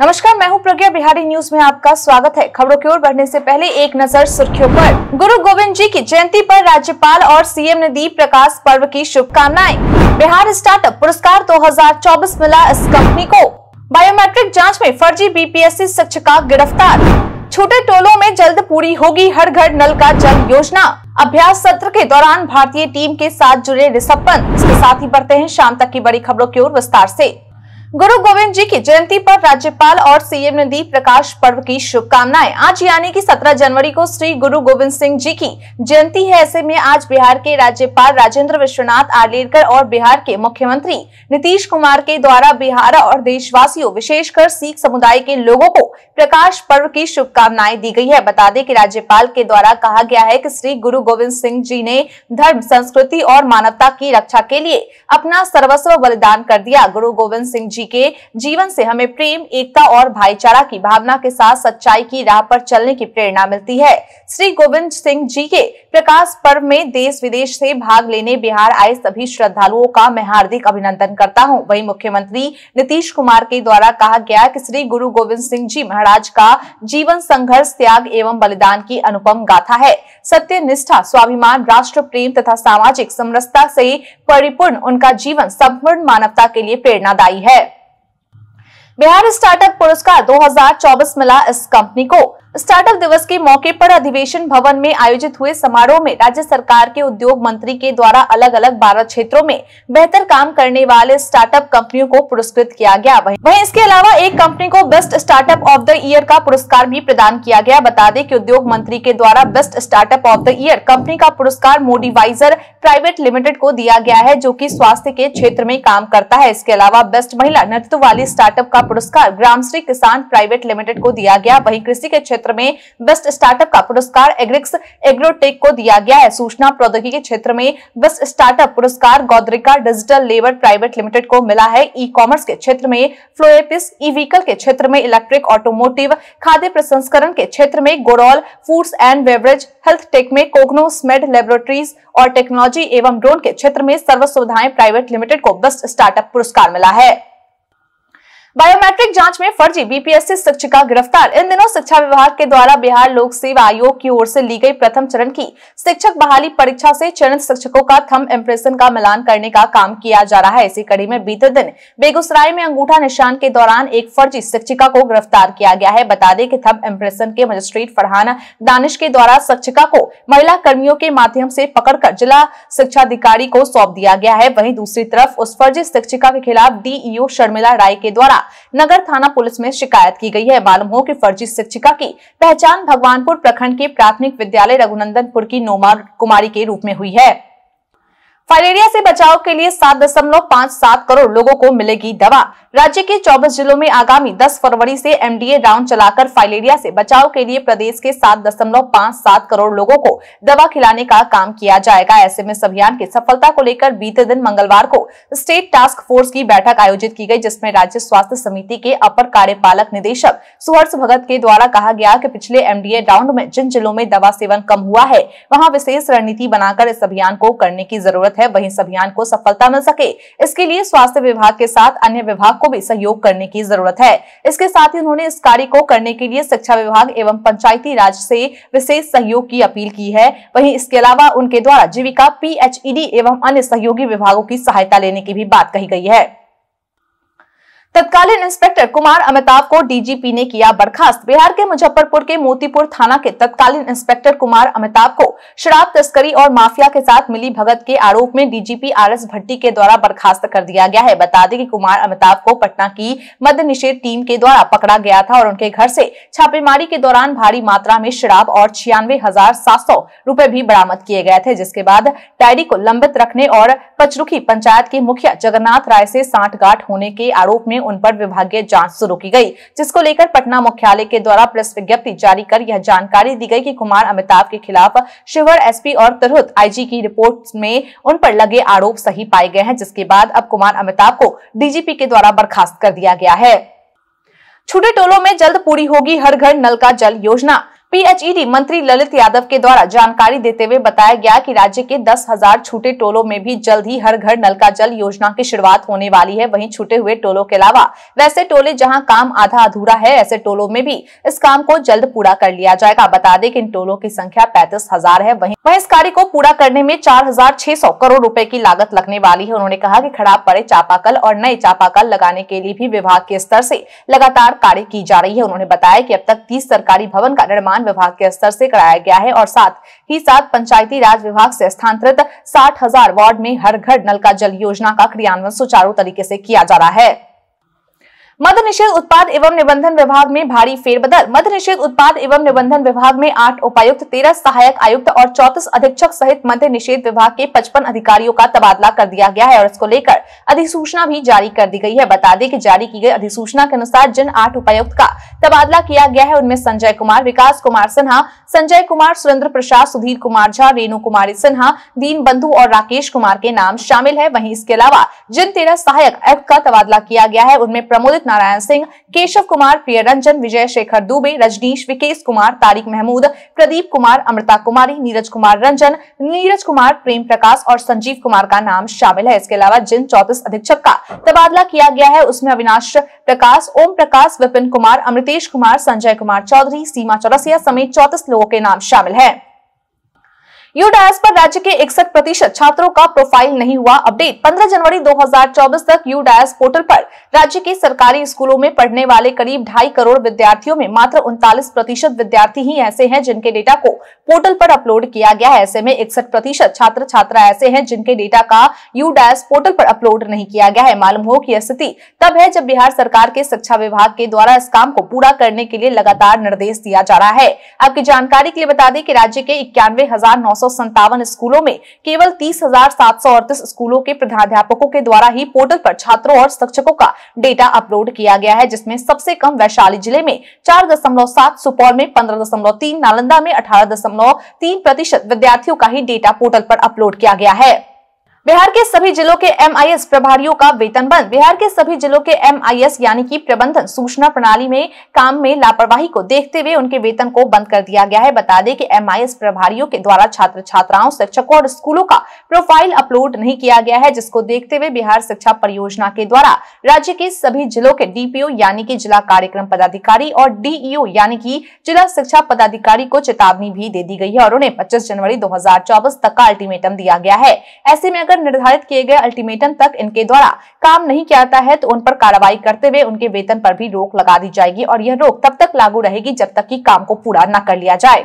नमस्कार, मैं हूँ प्रज्ञा बिहारी। न्यूज़ में आपका स्वागत है। खबरों की ओर बढ़ने से पहले एक नज़र सुर्खियों पर। गुरु गोविंद जी की जयंती पर राज्यपाल और सीएम ने दी प्रकाश पर्व की शुभकामनाएँ। बिहार स्टार्टअप पुरस्कार 2024 मिला इस कंपनी को। बायोमेट्रिक जाँच में फर्जी बीपीएससी शिक्षिका गिरफ़्तार। छोटे टोलों में जल्द पूरी होगी हर घर नल का जल योजना। अभ्यास सत्र के दौरान भारतीय टीम के साथ जुड़े ऋषभ पंत इसके साथ ही बढ़ते हैं शाम तक की बड़ी खबरों की ओर विस्तार से। गुरु गोविंद जी की जयंती पर राज्यपाल और सीएम ने दी प्रकाश पर्व की शुभकामनाएँ। आज यानी कि 17 जनवरी को श्री गुरु गोविंद सिंह जी की जयंती है। ऐसे में आज बिहार के राज्यपाल राजेंद्र विश्वनाथ आर्लेकर और बिहार के मुख्यमंत्री नीतीश कुमार के द्वारा बिहार और देशवासियों, विशेषकर सिख समुदाय के लोगों को प्रकाश पर्व की शुभकामनाएँ दी गई है। बता दें कि राज्यपाल के द्वारा कहा गया है कि श्री गुरु गोविंद सिंह जी ने धर्म, संस्कृति और मानवता की रक्षा के लिए अपना सर्वस्व बलिदान कर दिया। गुरु गोविंद सिंह जी के जीवन से हमें प्रेम, एकता और भाईचारा की भावना के साथ सच्चाई की राह पर चलने की प्रेरणा मिलती है। श्री गोविंद सिंह जी के प्रकाश पर्व में देश विदेश से भाग लेने बिहार आए सभी श्रद्धालुओं का मैं हार्दिक अभिनंदन करता हूँ। वहीं मुख्यमंत्री नीतीश कुमार के द्वारा कहा गया कि श्री गुरु गोविंद सिंह जी महाराज का जीवन संघर्ष, त्याग एवं बलिदान की अनुपम गाथा है। सत्य निष्ठा स्वाभिमान राष्ट्र प्रेम तथा सामाजिक समरसता से परिपूर्ण उनका जीवन संपूर्ण मानवता के लिए प्रेरणादायी है। बिहार स्टार्टअप पुरस्कार 2024 मिला इस कंपनी को। स्टार्टअप दिवस के मौके पर अधिवेशन भवन में आयोजित हुए समारोह में राज्य सरकार के उद्योग मंत्री के द्वारा अलग अलग बारह क्षेत्रों में बेहतर काम करने वाले स्टार्टअप कंपनियों को पुरस्कृत किया गया। वहीं इसके अलावा एक कंपनी को best startup of the year का पुरस्कार भी प्रदान किया गया। बता दें कि उद्योग मंत्री के द्वारा best startup of the year company का पुरस्कार मोडिवाइजर प्राइवेट लिमिटेड को दिया गया है, जो की स्वास्थ्य के क्षेत्र में काम करता है। इसके अलावा बेस्ट महिला नेतृत्व वाली स्टार्टअप का पुरस्कार ग्रामश्री किसान प्राइवेट लिमिटेड को दिया गया। वही कृषि के क्षेत्र में बेस्ट स्टार्टअप का पुरस्कार एग्रिक्स एग्रोटेक को दिया गया है। सूचना प्रौद्योगिकी के क्षेत्र में बेस्ट स्टार्टअप पुरस्कार Gaudrika digital labour private limited को मिला है। ई कॉमर्स के क्षेत्र में फ्लोएपिस ई व्हीकल के क्षेत्र में इलेक्ट्रिक ऑटोमोटिव, खाद्य प्रसंस्करण के क्षेत्र में गोरॉल foods and beverage, health tech में कोगनो स्मेड लेबोरेटरीज और टेक्नोलॉजी एवं ड्रोन के क्षेत्र में सर्व सुविधाएँ प्राइवेट लिमिटेड को बेस्ट स्टार्टअप पुरस्कार मिला है। बायोमेट्रिक जाँच में फर्जी बीपीएससी शिक्षिका गिरफ़्तार। इन दिनों शिक्षा विभाग के द्वारा बिहार लोक सेवा आयोग की ओर से ली गई प्रथम चरण की शिक्षक बहाली परीक्षा से चयनित शिक्षकों का थम इम्प्रेशन का मिलान करने का काम किया जा रहा है। इसी कड़ी में बीते दिन बेगूसराय में अंगूठा निशान के दौरान एक फर्जी शिक्षिका को गिरफ़्तार किया गया है। बता दें कि थम इम्प्रेशन के मजिस्ट्रेट फरहान दानिश के द्वारा शिक्षिका को महिला कर्मियों के माध्यम से पकड़कर जिला शिक्षा अधिकारी को सौंप दिया गया है। वहीं दूसरी तरफ़ उस फर्जी शिक्षिका के खिलाफ डीईओ शर्मिला राय के द्वारा नगर थाना पुलिस में शिकायत की गई है। मालूम हो कि फर्जी शिक्षिका की पहचान भगवानपुर प्रखंड के प्राथमिक विद्यालय रघुनंदनपुर की नोमा कुमारी के रूप में हुई है। फाइलेरिया से बचाव के लिए सात दशमलव पाँच सात करोड़ लोगों को मिलेगी दवा। राज्य के 24 जिलों में आगामी 10 फरवरी से एमडीए राउंड चलाकर फाइलेरिया से बचाव के लिए प्रदेश के सात दशमलव पाँच सात करोड़ लोगों को दवा खिलाने का काम किया जाएगा। ऐसे में इस अभियान की सफलता को लेकर बीते दिन मंगलवार को स्टेट टास्क फोर्स की बैठक आयोजित की गई, जिसमें राज्य स्वास्थ्य समिति के अपर कार्यपालक निदेशक सुहर्ष भगत के द्वारा कहा गया की पिछले एमडीए राउंड में जिन जिलों में दवा सेवन कम हुआ है, वहाँ विशेष रणनीति बनाकर इस अभियान को करने की ज़रूरत ज़रूरत है, वहीं इस अभियान को सफलता मिल सके। इसके लिए स्वास्थ्य विभाग के साथ अन्य विभाग को भी सहयोग करने की ज़रूरत है। इसके साथ ही उन्होंने इस कार्य को करने के लिए शिक्षा विभाग एवं पंचायती राज से विशेष सहयोग की अपील की है। वही इसके अलावा उनके द्वारा जीविका, पीएचईडी एवं अन्य सहयोगी विभागों की सहायता लेने की भी बात कही गई है। तत्कालीन इंस्पेक्टर कुमार अमिताभ को डीजीपी ने किया बर्खास्त। बिहार के मुजफ्फरपुर के मोतीपुर थाना के तत्कालीन इंस्पेक्टर कुमार अमिताभ को शराब, तस्करी और माफिया के साथ मिली भगत के आरोप में डीजीपी आर एस भट्टी के द्वारा बर्खास्त कर दिया गया है। बता दें कि कुमार अमिताभ को पटना की मद्य निषेध टीम के द्वारा पकड़ा गया था और उनके घर से छापेमारी के दौरान भारी मात्रा में शराब और छियानवे हज़ार सात सौ रूपए भी बरामद किए गए थे। जिसके बाद डायरी को लंबित रखने और पचरुखी पंचायत के मुखिया जगन्नाथ राय से साठ होने के आरोप में उन पर विभागीय जाँच शुरू की गई, जिसको लेकर पटना मुख्यालय के द्वारा प्रेस विज्ञप्ति जारी कर यह जानकारी दी गई कि कुमार अमिताभ के खिलाफ शिवर एसपी और तिरहुत आईजी की रिपोर्ट में उन पर लगे आरोप सही पाए गए हैं, जिसके बाद अब कुमार अमिताभ को डीजीपी के द्वारा बर्खास्त कर दिया गया है। छोटे टोलों में जल्द पूरी होगी हर घर नल का जल योजना। पीएचईडी मंत्री ललित यादव के द्वारा जानकारी देते हुए बताया गया कि राज्य के दस हज़ार छूटे टोलों में भी जल्द ही हर घर नल का जल योजना की शुरुआत होने वाली है। वहीं छूटे हुए टोलों के अलावा वैसे टोले जहाँ काम आधा अधूरा है, ऐसे टोलों में भी इस काम को जल्द पूरा कर लिया जाएगा। बता दें कि इन टोलों की संख्या पैंतीस हज़ार है। वहीं वहीं इस कार्य को पूरा करने में चार हज़ार छह सौ करोड़ रुपए की लागत लगने वाली है। उन्होंने कहा कि खराब पड़े चापाकल और नए चापाकल लगाने के लिए भी विभाग के स्तर से लगातार कार्य की जा रही है। उन्होंने बताया कि अब तक तीस सरकारी भवन का निर्माण विभाग के स्तर से कराया गया है और साथ ही साथ पंचायती राज विभाग से स्थानांतरित साठ हज़ार वार्ड में हर घर नल का जल योजना का क्रियान्वयन सुचारू तरीके से किया जा रहा है। मद निषेध उत्पाद एवं निबंधन विभाग में भारी फेरबदल। मध्य निषेध उत्पाद एवं निबंधन विभाग में आठ उपायुक्त, तेरह सहायक आयुक्त और चौतीस अधीक्षक सहित मध्य निषेध विभाग के पचपन अधिकारियों का तबादला कर दिया गया है और इसको लेकर अधिसूचना भी जारी कर दी गई है। बता दें कि जारी की गई अधिसूचना के अनुसार जिन आठ उपायुक्त का तबादला किया गया है, उनमें संजय कुमार, विकास कुमार सिन्हा, संजय कुमार, सुरेंद्र प्रसाद, सुधीर कुमार झा, रेणु कुमारी सिन्हा, दीन बंधु और राकेश कुमार के नाम शामिल है। वहीं इसके अलावा जिन तेरह सहायक आयुक्त का तबादला किया गया है, उनमें प्रमोदित नारायण सिंह, केशव कुमार प्रिय रंजन विजय शेखर दुबे, रजनीश, विकेश कुमार, तारिक महमूद, प्रदीप कुमार, अमृता कुमारी, नीरज कुमार रंजन, नीरज कुमार, प्रेम प्रकाश और संजीव कुमार का नाम शामिल है। इसके अलावा जिन चौतीस अधीक्षक का तबादला किया गया है, उसमें अविनाश प्रकाश, ओम प्रकाश, विपिन कुमार, अमृतेश कुमार, संजय कुमार चौधरी, सीमा चौरसिया समेत चौतीस लोगों के नाम शामिल है। यू डायस पर राज्य के इकसठ प्रतिशत छात्रों का प्रोफ़ाइल नहीं हुआ अपडेट। 15 जनवरी 2024 तक यू डायस पोर्टल पर राज्य के सरकारी स्कूलों में पढ़ने वाले करीब ढाई करोड़ विद्यार्थियों में मात्र उनतालीस प्रतिशत विद्यार्थी ही ऐसे हैं जिनके डेटा को पोर्टल पर अपलोड किया गया है। ऐसे में इकसठ प्रतिशत छात्र छात्रा ऐसे हैं जिनके डेटा का यू डायस पोर्टल पर अपलोड नहीं किया गया है। मालूम हो की स्थिति तब है जब बिहार सरकार के शिक्षा विभाग के द्वारा इस काम को पूरा करने के लिए लगातार निर्देश दिया जा रहा है। आपकी जानकारी के लिए बता दें कि राज्य के इक्यानवे स्कूलों में केवल तीस स्कूलों के प्रधानाध्यापकों के द्वारा ही पोर्टल पर छात्रों और शिक्षकों का डेटा अपलोड किया गया है, जिसमें सबसे कम वैशाली ज़िले में चार दशमलव सात, सुपौल में पंद्रह दशमलव तीन, नालंदा में अठारह दशमलव तीन प्रतिशत विद्यार्थियों का ही डेटा पोर्टल पर अपलोड किया गया है। बिहार के सभी जिलों के एमआईएस प्रभारियों का वेतन बंद। बिहार के सभी जिलों के एमआईएस यानी कि प्रबंधन सूचना प्रणाली में काम में लापरवाही को देखते हुए उनके वेतन को बंद कर दिया गया है। बता दें कि एमआईएस प्रभारियों के द्वारा छात्र छात्राओं शिक्षकों और स्कूलों का प्रोफ़ाइल अपलोड नहीं किया गया है, जिसको देखते हुए बिहार शिक्षा परियोजना के द्वारा राज्य के सभी जिलों के डीपीओ यानी की जिला कार्यक्रम पदाधिकारी और डीईओ यानी की जिला शिक्षा पदाधिकारी को चेतावनी भी दे दी गई है और उन्हें पच्चीस जनवरी दो हज़ार चौबीस तक का अल्टीमेटम दिया गया है। ऐसे में अगर अगर निर्धारित किए गए अल्टीमेटम तक इनके द्वारा काम नहीं किया जाता है तो उन पर कार्रवाई करते हुए उनके वेतन पर भी रोक लगा दी जाएगी और यह रोक तब तक लागू रहेगी जब तक कि काम को पूरा न कर लिया जाए।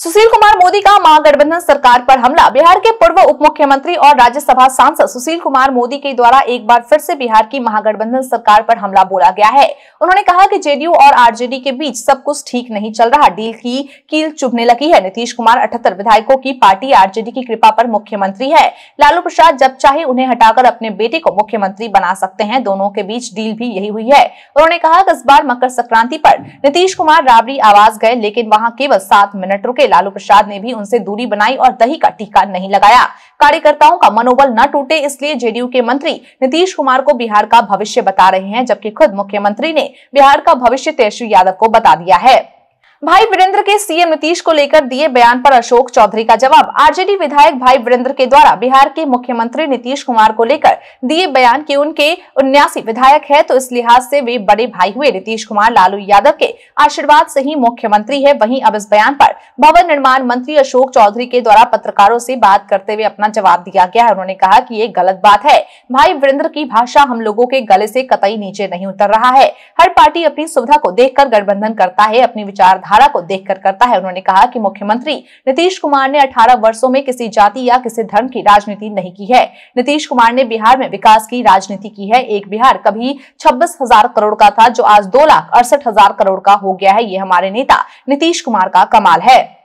सुशील कुमार मोदी का महागठबंधन सरकार पर हमला, बिहार के पूर्व उप मुख्यमंत्री और राज्यसभा सांसद सुशील कुमार मोदी के द्वारा एक बार फिर से बिहार की महागठबंधन सरकार पर हमला बोला गया है। उन्होंने कहा कि जेडीयू और आरजेडी के बीच सब कुछ ठीक नहीं चल रहा, डील की कील चुभने लगी है। नीतीश कुमार अठहत्तर विधायकों की पार्टी, आरजेडी की कृपा पर मुख्यमंत्री है। लालू प्रसाद जब चाहे उन्हें हटाकर अपने बेटे को मुख्यमंत्री बना सकते हैं, दोनों के बीच डील भी यही हुई है। उन्होंने कहा कि इस बार मकर संक्रांति पर नीतीश कुमार राबड़ी आवाज़ गए, लेकिन वहाँ केवल सात मिनट रुके। लालू प्रसाद ने भी उनसे दूरी बनाई और दही का टीका नहीं लगाया। कार्यकर्ताओं का मनोबल न टूटे इसलिए जेडीयू के मंत्री नीतीश कुमार को बिहार का भविष्य बता रहे हैं, जबकि खुद मुख्यमंत्री ने बिहार का भविष्य तेजस्वी यादव को बता दिया है। भाई वीरेंद्र के सीएम नीतीश को लेकर दिए बयान पर अशोक चौधरी का जवाब। आरजेडी विधायक भाई वीरेंद्र के द्वारा बिहार के मुख्यमंत्री नीतीश कुमार को लेकर दिए बयान कि उनके उन्यासी विधायक है तो इस लिहाज से वे बड़े भाई हुए। नीतीश कुमार, लालू यादव के आशीर्वाद से ही मुख्यमंत्री है। वहीं अब इस बयान पर भवन निर्माण मंत्री अशोक चौधरी के द्वारा पत्रकारों से बात करते हुए अपना जवाब दिया गया है। उन्होंने कहा की ये गलत बात है। भाई वीरेंद्र की भाषा हम लोगों के गले से कतई नीचे नहीं उतर रहा है। हर पार्टी अपनी सुविधा को देखकर गठबंधन करता है, अपनी विचारधारा धारा को देखकर करता है। उन्होंने कहा कि मुख्यमंत्री नीतीश कुमार ने 18 वर्षों में किसी जाति या किसी धर्म की राजनीति नहीं की है। नीतीश कुमार ने बिहार में विकास की राजनीति की है। एक बिहार कभी छब्बीस हज़ार करोड़ का था, जो आज दो लाख अड़सठ हज़ार करोड़ का हो गया है। ये हमारे नेता नीतीश कुमार का कमाल है।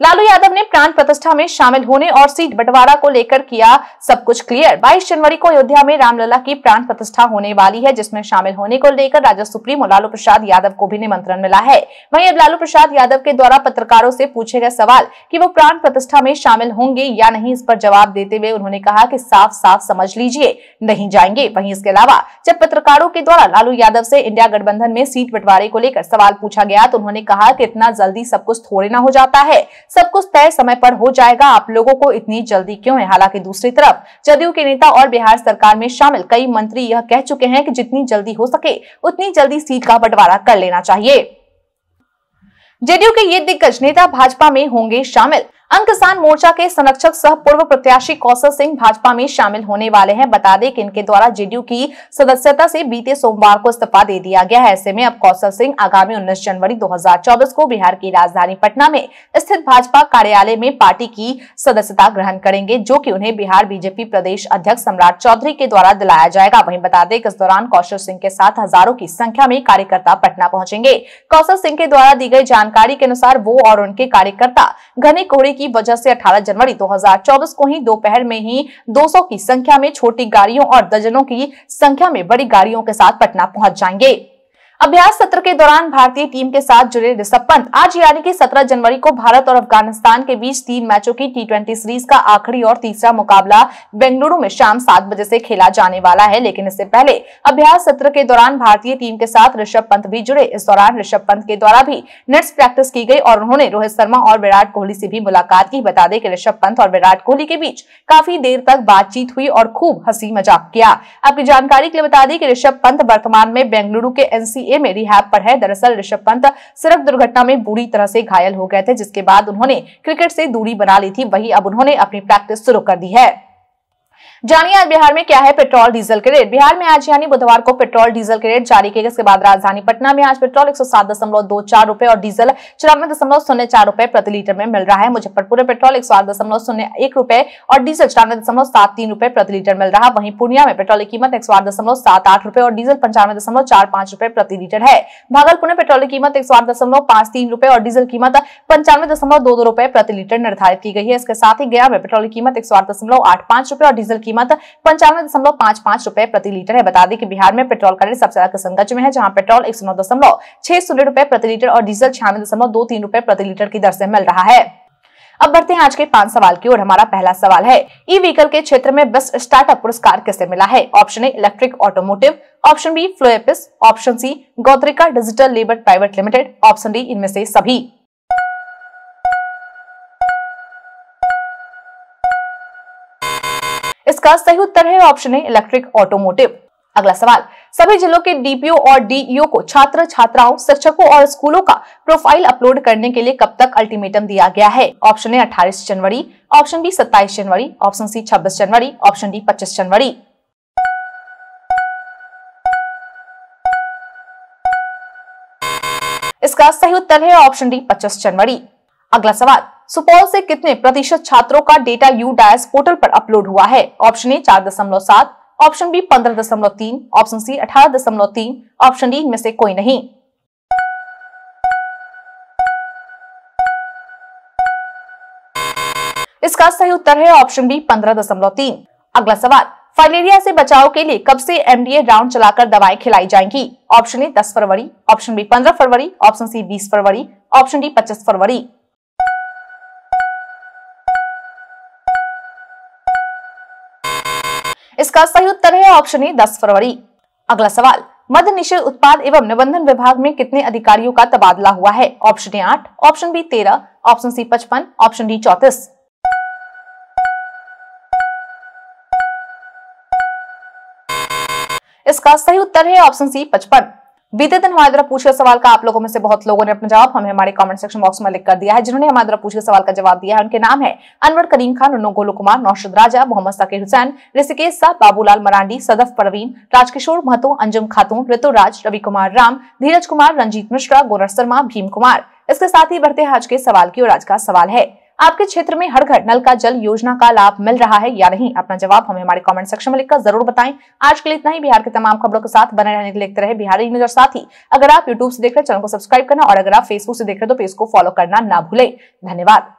लालू यादव ने प्राण प्रतिष्ठा में शामिल होने और सीट बंटवारा को लेकर किया सब कुछ क्लियर। 22 जनवरी को अयोध्या में रामलला की प्राण प्रतिष्ठा होने वाली है, जिसमें शामिल होने को लेकर राजा सुप्रीमो लालू प्रसाद यादव को भी निमंत्रण मिला है। वहीं अब लालू प्रसाद यादव के द्वारा पत्रकारों से पूछे गए सवाल कि वो प्राण प्रतिष्ठा में शामिल होंगे या नहीं, इस पर जवाब देते हुए उन्होंने कहा कि साफ़ साफ़ समझ लीजिए, नहीं जाएँगे। वहीं इसके अलावा जब पत्रकारों के द्वारा लालू यादव से इंडिया गठबंधन में सीट बंटवारे को लेकर सवाल पूछा गया तो उन्होंने कहा कि इतना जल्दी सब कुछ थोड़े ना हो जाता है। सब कुछ तय समय पर हो जाएगा। आप लोगों को इतनी जल्दी क्यों है? हालाँकि दूसरी तरफ़, जदयू के नेता और बिहार सरकार में शामिल कई मंत्री यह कह चुके हैं कि जितनी जल्दी हो सके, उतनी जल्दी सीट का बंटवारा कर लेना चाहिए। जदयू के ये दिग्गज नेता भाजपा में होंगे शामिल। अंग किसान मोर्चा के संरक्षक सह पूर्व प्रत्याशी कौशल सिंह भाजपा में शामिल होने वाले हैं। बता दें कि इनके द्वारा जेडीयू की सदस्यता से बीते सोमवार को इस्तीफा दे दिया गया है। ऐसे में अब कौशल सिंह आगामी 19 जनवरी 2024 को बिहार की राजधानी पटना में स्थित भाजपा कार्यालय में पार्टी की सदस्यता ग्रहण करेंगे, जो की उन्हें बिहार बीजेपी प्रदेश अध्यक्ष सम्राट चौधरी के द्वारा दिलाया जाएगा। वही बता दें इस दौरान कौशल सिंह के साथ हज़ारों की संख्या में कार्यकर्ता पटना पहुँचेंगे। कौशल सिंह के द्वारा दी गई जानकारी के अनुसार वो और उनके कार्यकर्ता घने कोहरे की वजह से 18 जनवरी 2024 को ही दोपहर में ही 200 की संख्या में छोटी गाड़ियों और दर्जनों की संख्या में बड़ी गाड़ियों के साथ पटना पहुँच जाएँगे। अभ्यास सत्र के दौरान भारतीय टीम के साथ जुड़े ऋषभ पंत आज यानी कि 17 जनवरी को भारत और अफ़गानिस्तान के बीच तीन मैचों की टी सीरीज़ का आखिरी और तीसरा मुकाबला बेंगलुरु में शाम सात बजे से खेला जाने वाला है। लेकिन इससे पहले अभ्यास सत्र के दौरान भारतीय टीम के साथ ऋषभ पंत भी जुड़े। इस दौरान ऋषभ पंत के द्वारा भी नेट्स प्रैक्टिस की गई और उन्होंने रोहित शर्मा और विराट कोहली से भी मुलाकात की। बता दें कि ऋषभ पंत और विराट कोहली के बीच काफ़ी देर तक बातचीत हुई और खूब हँसी मज़ाक किया। आपकी जानकारी के लिए बता दें कि ऋषभ पंत वर्तमान में बेंगलुरु के एनसीए एनसीए में रिहैब पर है। दरअसल ऋषभ पंत सड़क दुर्घटना में बुरी तरह से घायल हो गए थे, जिसके बाद उन्होंने क्रिकेट से दूरी बना ली थी। वही अब उन्होंने अपनी प्रैक्टिस शुरू कर दी है। जानिए आज बिहार में क्या है पेट्रोल डीजल के रेट। बिहार में आज यानी बुधवार को पेट्रोल डीजल के रेट जारी किए गए। इसके बाद राजधानी पटना में आज पेट्रोल एक सौ और डीजल चौरानवे दशमलव शून्य चार रूपए प्रति लीटर में मिल रहा है। मुजफ्फरपुर में पेट्रोल एक सौ आठ दशमलव शून्य एक और डीजल चौरानवे दशमलव सात तीन रूपए प्रति लीटर मिल रहा वहीं पूर्णिया में पेट्रोल की कीमत एक सौ आठ दशमलव सात आठ और डीजल पंचानवे दशमलव चार पाँच रूपए प्रति लीटर है। भागलपुर में पेट्रोल की कीमत एक सौ आठ दशमलव पाँच तीन रूपए और डीजल कीमत पंचानवे दशमलव दो दो रूपए प्रति लीटर निर्धारित की गई है। इसके साथ ही गया में पेट्रोल की कीमत एक सौ आठ दशमलव आठ पाँच रूपए और डीजल कीमत पंचानवे दशमलव पाँच पाँच रुपए प्रति लीटर है। बता दें कि बिहार में पेट्रोल का रेट सबसे ज़्यादा किशनगंज में है, जहाँ पेट्रोल एक सौ नौ दशमलव छह शून्य रुपए प्रति लीटर और डीजल छियानवे दशमलव दो तीन रुपए प्रति लीटर की दर से मिल रहा है। अब बढ़ते हैं आज के पाँच सवाल की ओर। हमारा पहला सवाल है ई व्हीकल के क्षेत्र में बेस्ट स्टार्टअप पुरस्कार किसे मिला है? Option A, electric automotive. Option B, फ्लोएपिस। Option C, Gautrika digital labour private limited. Option D, इनमें से सभी। इसका सही उत्तर है ऑप्शन है इलेक्ट्रिक ऑटोमोटिव। अगला सवाल, सभी जिलों के डीपीओ और डीईओ को छात्र छात्राओं शिक्षकों और स्कूलों का प्रोफ़ाइल अपलोड करने के लिए कब तक अल्टीमेटम दिया गया है? ऑप्शन ए अठाईस जनवरी। ऑप्शन बी, सत्ताईस जनवरी। ऑप्शन सी, छब्बीस जनवरी। ऑप्शन डी, पच्चीस जनवरी। इसका सही उत्तर है ऑप्शन डी, पच्चीस जनवरी। अगला सवाल सुपौल से कितने प्रतिशत छात्रों का डेटा यू डायस पोर्टल पर अपलोड हुआ है? ऑप्शन ए चार दशमलव सात ऑप्शन बी पंद्रह दशमलव तीन ऑप्शन सी अठारह दशमलव तीन ऑप्शन डी इनमें से कोई नहीं। इसका सही उत्तर है ऑप्शन बी पंद्रह दशमलव तीन। अगला सवाल फाइलेरिया से बचाव के लिए कब से एमडीए राउंड चलाकर दवाएँ खिलाई जाएँगी? ऑप्शन ए दस फरवरी ऑप्शन बी पंद्रह फरवरी ऑप्शन सी बीस फरवरी ऑप्शन डी पच्चीस फरवरी। इसका सही उत्तर है ऑप्शन ए, दस फरवरी। अगला सवाल मध्य निषेध उत्पाद एवं निबंधन विभाग में कितने अधिकारियों का तबादला हुआ है? ऑप्शन ए, आठ, ऑप्शन बी, तेरह, ऑप्शन सी, पचपन, ऑप्शन डी, चौतीस। इसका सही उत्तर है ऑप्शन सी, पचपन। बीते दिन हमारे द्वारा पूछे सवाल का आप लोगों में से बहुत लोगों ने अपना जवाब हमें हमारे कमेंट सेक्शन बॉक्स में लिख कर दिया है, जिन्होंने हमारे द्वारा पूछे सवाल का जवाब दिया है। उनके नाम है अनवर करीम खान रुनो गोलू कुमार, नौशद राजा, मोहम्मद सकीर हुसैन, ऋषिकेश साह बाबूलाल मरांडी, सदफ परवीन, राजकिशोर महतो, अंजुम खातून, ऋतुराज रवि कुमार राम, धीरज कुमार, रंजीत मिश्रा, गोरख शर्मा, भीम कुमार। इसके साथ ही बढ़ते हैं आज के सवाल की और आज का सवाल है आपके क्षेत्र में हर घर नल का जल योजना का लाभ मिल रहा है या नहीं? अपना जवाब हमें हमारे कमेंट सेक्शन में लिखकर ज़रूर बताएँ। आज के लिए इतना ही। बिहार के तमाम खबरों के साथ बने रहने के लिए रहे बिहारी न्यूज़ और साथ ही अगर आप यूट्यूब से देख रहे चैनल को सब्सक्राइब करना और अगर आप फेसबुक से देख रहे तो पेज को फॉलो करना ना भूले। धन्यवाद।